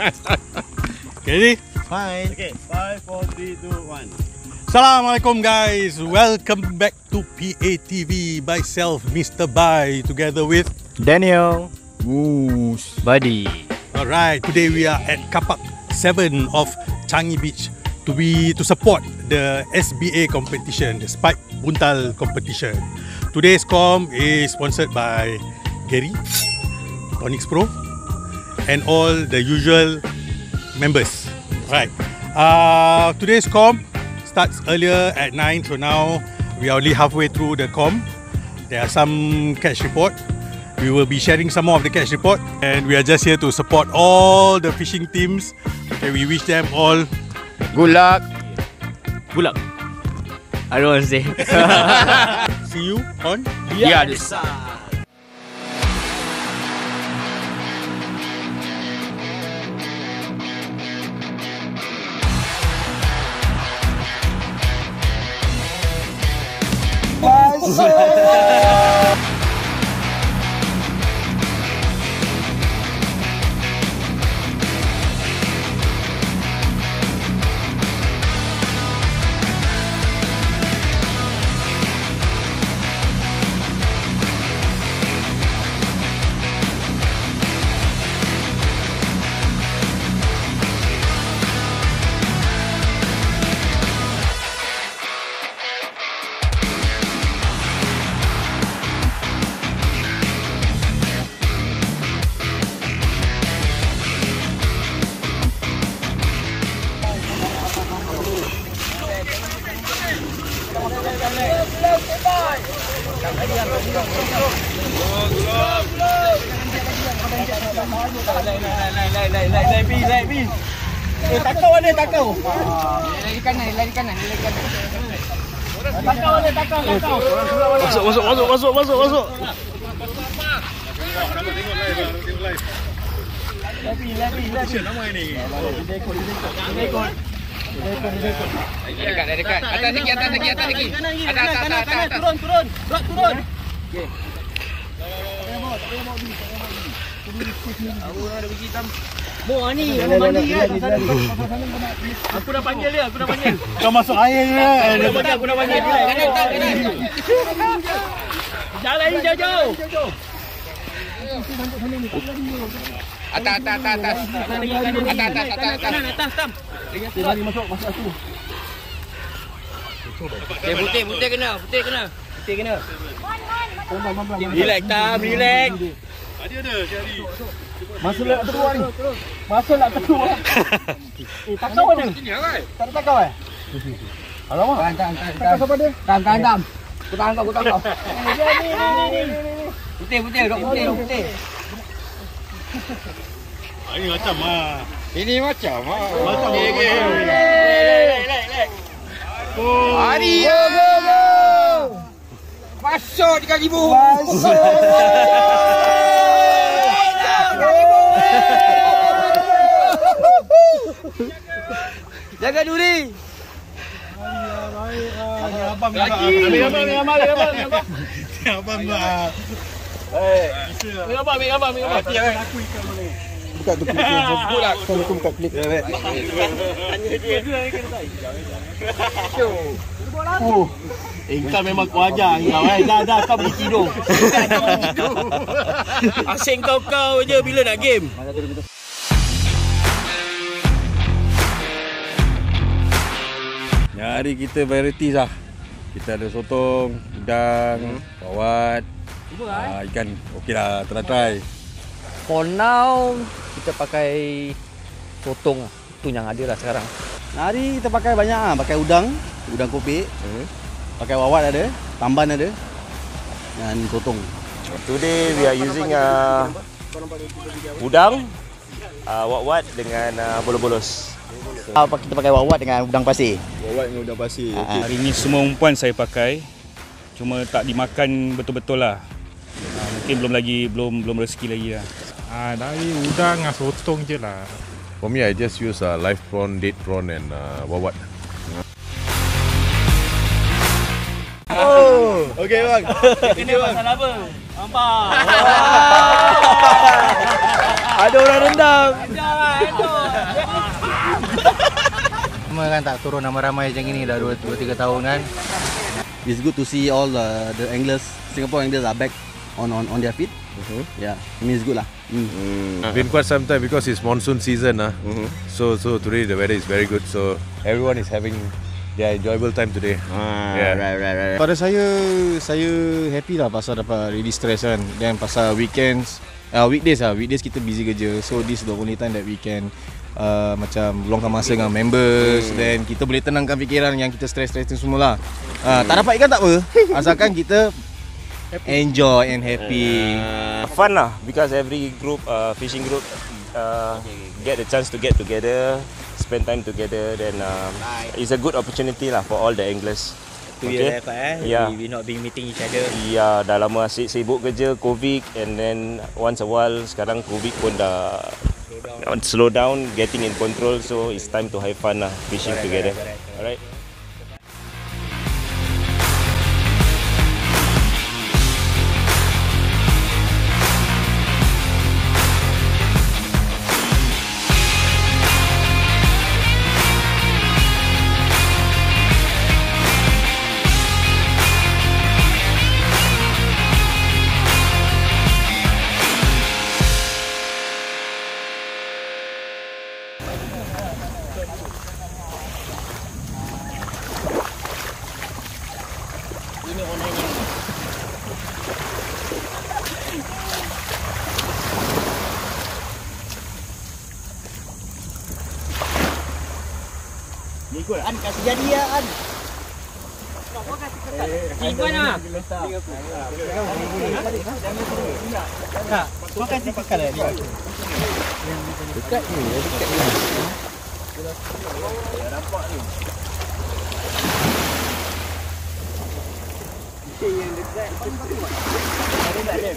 Ready? Fine. Okay, five, four, three, two, one. Assalamualaikum guys. Welcome back to PATV by self Mr. Bai together with Daniel. Whoosh. Buddy. Alright, today we are at Kapak 7 of Changi Beach to be to support the SBA competition, the Spike Buntal competition. Today's com is sponsored by Gary, Tonix Pro, and all the usual members. Right. Uh, today's com starts earlier at 9, so now we are only halfway through the com. There are some catch report. We will be sharing some more of the catch report, and we are just here to support all the fishing teams. And we wish them all Good luck. Good luck. I don't want to say. see you on Oh, Yeah, this. masuk, masuk, masuk, masuk, masuk, masuk. Dekat, dekat. Atas lagi, atas lagi, atas lagi. Atas, atas, atas, atas. Turun, turun, turun, turun. Mau ni, orang mandi kan? Aku dah panggil dia, aku dah panggil. Kau masuk air je. Aku dah panggil, aku dah panggil. Jalan ni jauh-jauh. Atas, atas, atas, atas. Atas, atas, atas, atas. Atas, tam. Eh, putih, putih kena, putih kena. Putih kena. Relax, tam, relax. Masuk nak keluar ni. Masuk nak keluar. Eh, takau mana? Tak ada takau eh? Alamak. Tahan, tahan, tahan. Takau siapa dia? Tam, tam, tam. Aku tahan kau, aku tahan kau. Ni, ni, ni. Putih, putih, dok putih, dok putih. Ini macam ah. Ini macam. Macam Relax, macam. relax, relax. Hari ya. Masuk di kaki bu. Jaga duri. Abang Lagi. Ambil gambar, ambil gambar, ambil gambar, ambil gambar. Abang ah. Ambil gambar, ambil gambar, ambil gambar. Buka tu klip. Buka kau aku buka klip. Eh, kau memang kuajar kau eh. Dah, dah, kau pergi tidur. Kau pergi tidur. Asyik kau-kau je bila nak game. Ya, hari kita varieties lah. Kita ada sotong, udang, kawat, uh, ikan. Okey lah, try try. For now kita pakai sotong lah. Itu yang ada lah sekarang. Hari kita pakai banyak ah, pakai udang, udang kopi. Hmm. Pakai wawat ada, tamban ada. Dan sotong. Today we are using uh, udang, uh, wat-wat dengan uh, bolos-bolos. Ah, kita pakai wawat dengan udang pasir. Wawat dengan udang pasir. Ah, ah. Hari ni semua umpan saya pakai. Cuma tak dimakan betul-betul lah. Mungkin belum lagi belum belum rezeki lagi lah. Ah, dari udang dengan sotong je lah. For me, I just use uh, live prawn, dead prawn and uh, wawat. Okey bang. Ini pasal apa? Nampak. Ada orang rendam. Tu. Semua kan tak turun ramai-ramai macam ni dah 2-3 tahun kan. It's good to see all the, the anglers, Singapore anglers are back on on, on their feet. Mhm. Yeah, I mean it's good lah. Mm. Been quite some time because it's monsoon season. Uh. Mhm. So so today the weather is very good. So everyone is having their enjoyable time today. Ah, Yeah. right, right, right. Pada saya, saya happy lah pasal dapat really stress kan. Dan pasal weekends, uh, weekdays lah, weekdays kita busy kerja. So this is the only time that we can uh, macam luangkan masa dengan members. Then kita boleh tenangkan fikiran yang kita stress-stress tu semua lah. Uh, tak dapat ikan tak apa. Asalkan kita enjoy and happy. Uh, fun lah because every group, uh, fishing group, uh, get the chance to get together, spend time together. Then um, it's a good opportunity lah for all the anglers. Two years effort eh. Yeah. We, we not been meeting each other. Ya, dah lama asyik sibuk kerja, COVID and then once a while sekarang COVID pun dah slow down, getting in control so it's time to have fun lah fishing Correct, together. Alright. An kasih jadi ya An. Iban ah. Tak, kau kasih kekal lah dia. Dekat ni, dekat ni. Nampak ni. Yang dekat. Ada tak ada?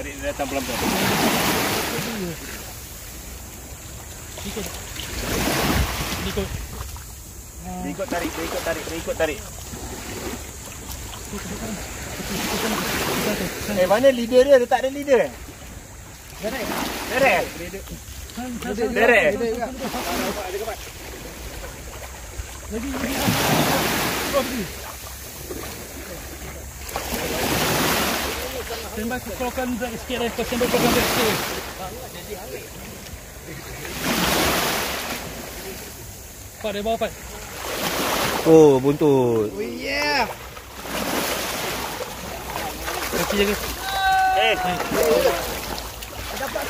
Tarik dia datang pelan-pelan. Dia ikut tarik, dia ikut tarik, dia ikut tarik. Eh mana leader dia? Dia tak ada leader. Derek. Derek. Tembak kerokan drag sikit eh. Kau tembak kerokan drag sikit. Pak, dia bawa Pak. Oh, buntut. Oh yeah. Kaki jaga. Eh. dapat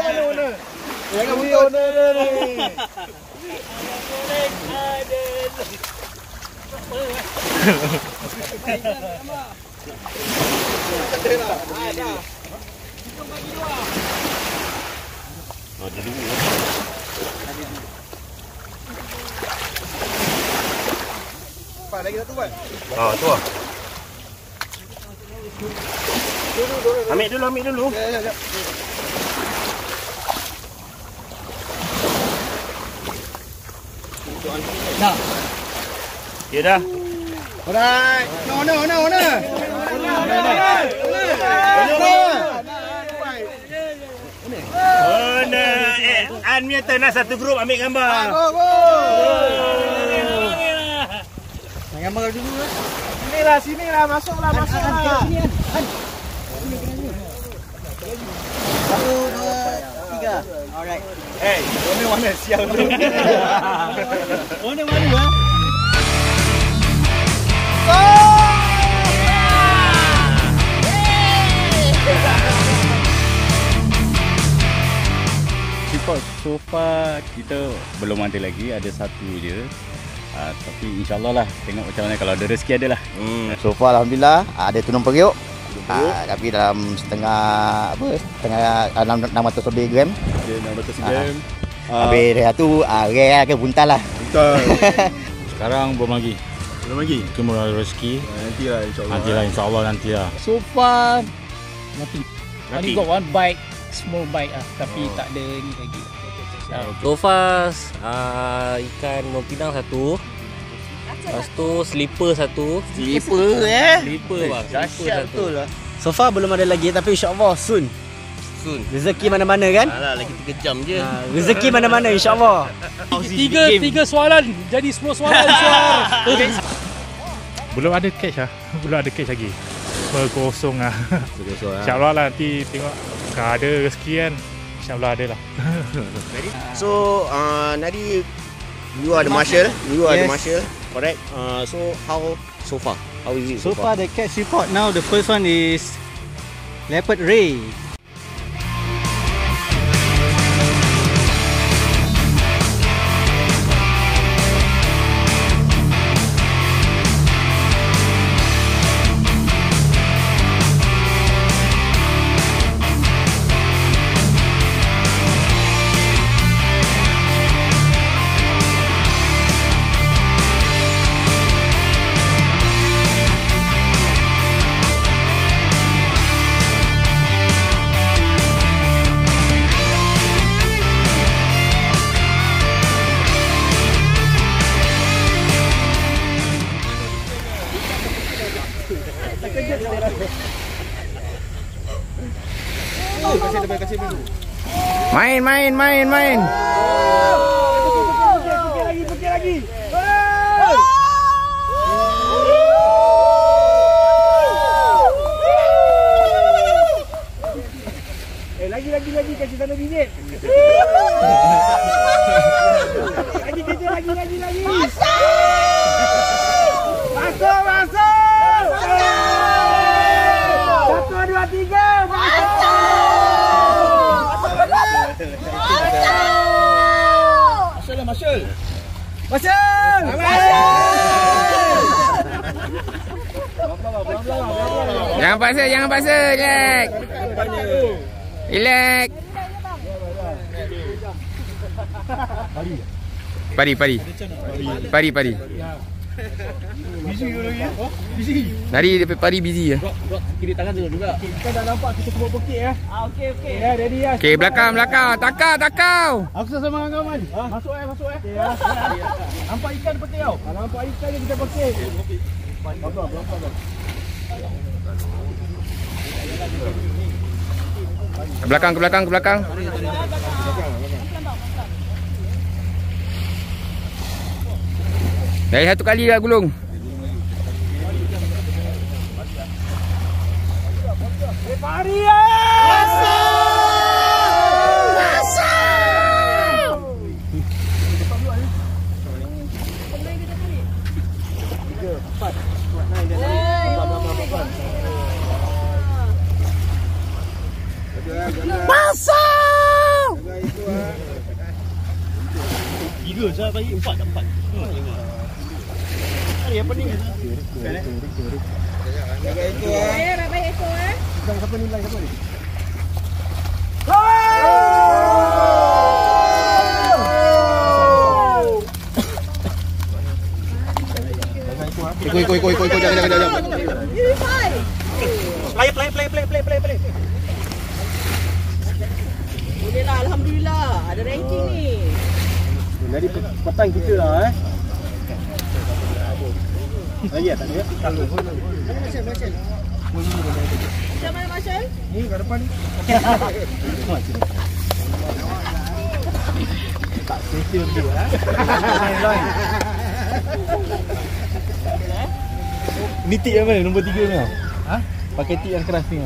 mana owner? Yang punya owner ni. Goreng ada. Pak lagi satu Pak. Ah, tu lah. Ambil dulu, ambil dulu. Ya ya ya. Nah. Ya dah. Alright. No no no no. Oh, nah. Eh, An punya turn lah satu grup ambil gambar. Go go. Gambar dulu lah. Sini lah, sini lah, masuk lah, masuk lah. Sini. Satu, dua, tiga. Alright. Eh, Owner mana sial tu? Mana ah? spot so far kita belum ada lagi, ada satu je. Uh, tapi insyaAllah lah tengok macam mana kalau ada rezeki ada lah. Hmm. So far Alhamdulillah ada tunung periuk. Ah, tapi dalam setengah apa setengah ah, 600 lebih gram. Ada 600 gram. Ah. Habis dari tu ah, rare lah ke buntal lah. Buntal. Sekarang belum lagi. Belum lagi? Mungkin belum ada rezeki. Nanti lah insyaAllah. Nanti lah insyaAllah nanti lah. So far. Nothing. Only got one bike, small bike ah, tapi tak ada ni lagi. Ah, So far uh, ikan nompinang satu. Lepas tu slipper satu. Slipper, eh? Slipper bang. Slipper satu. betul lah. So far belum ada lagi tapi insyaAllah soon. Soon. Rezeki mana-mana kan? Alah lagi 3 jam je. Ha, rezeki mana-mana insyaAllah. Tiga, tiga soalan jadi 10 soalan soal. Belum ada catch lah. Belum ada catch lagi. Berkosong lah. Berkosong lah. InsyaAllah lah nanti tengok kalau ada rezeki kan. InsyaAllah ada lah. So uh, Nadi you are the marshal, you are the Yes. marshal, correct? Uh, so how so far? How is it So far the catch report now the first one is leopard ray. Main, main, main, main. lagi, pukul lagi. Eh, lagi, lagi, lagi. Kasih sana bibit. lagi, kerja lagi, lagi, lagi. Masuk! Masuk, masuk! Satu, dua, tiga. Marshal, Marshal. Masuk! Jangan paksa, jangan paksa. Relax. Relax. Padi, padi. Padi, padi. Busy dulu ya. Busy. Nari padi busy ya. Kiri tangan dulu juga. Kita dah nampak kita semua pekik ya. Ah, okey okey. Ya, ready ya. Okey, belakang, belakang. Takau, takau. Aku sama dengan kau? Masuk eh, masuk eh. Nampak ikan tau. Kalau nampak ikan kita pekik. Belakang, belakang. Ke belakang, ke belakang, ke belakang. Dari satu kali lah gulung. Pari ya. Masuk! Tiga saya bagi empat tak empat. Hari apa ah. Eh. Lah, Alhamdulillah. Ada ranking ni. Jadi petang kita lah eh. Lagi tak ada? Tak ada. Macam macam. Macam mana Marshal? Ni kat depan ni. Tak special dia eh. Lain-lain. Ni tip yang mana? Nombor tiga ni. Ha? Pakai tip yang keras ni.